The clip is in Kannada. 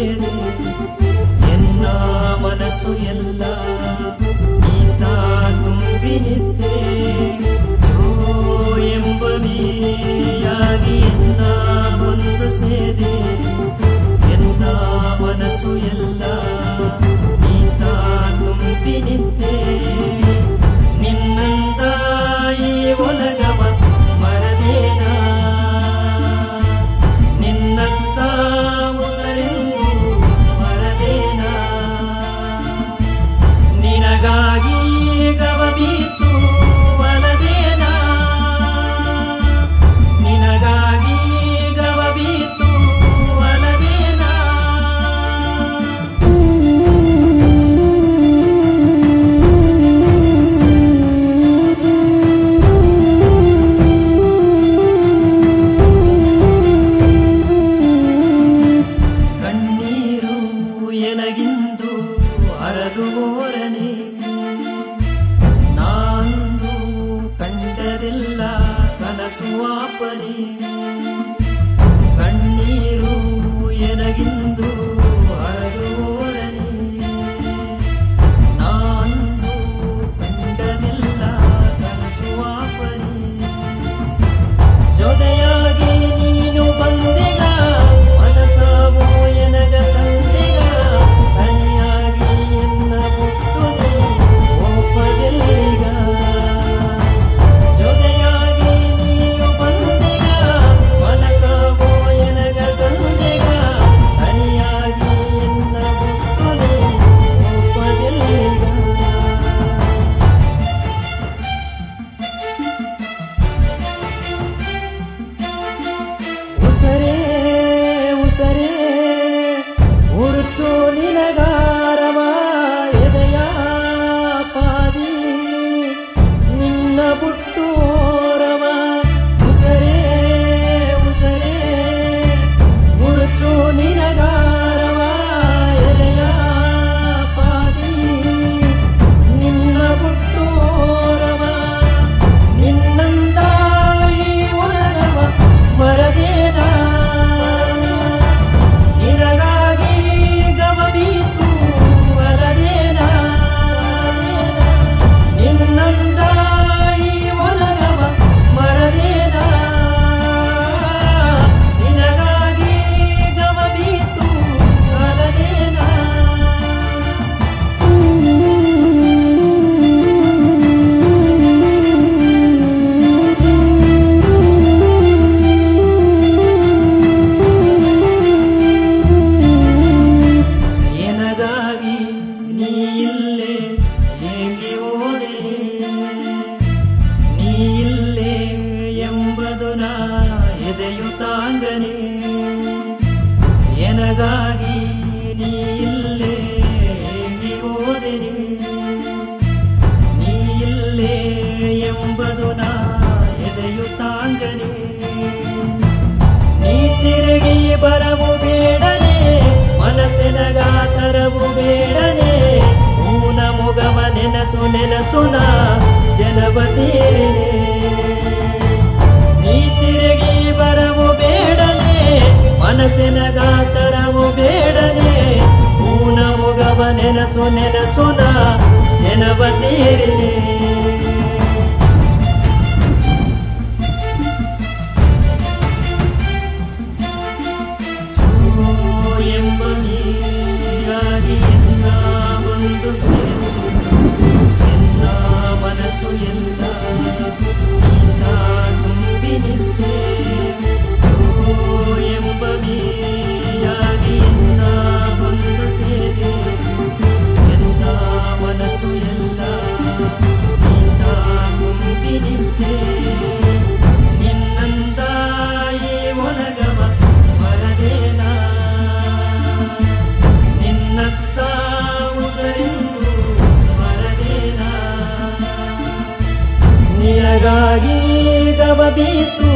yeri गा गवी বন্ধু ಎದೆಯು ತಾಂಗನೆ. ಏನಗಾಗಿ nena sola, nena batia. যাবে তো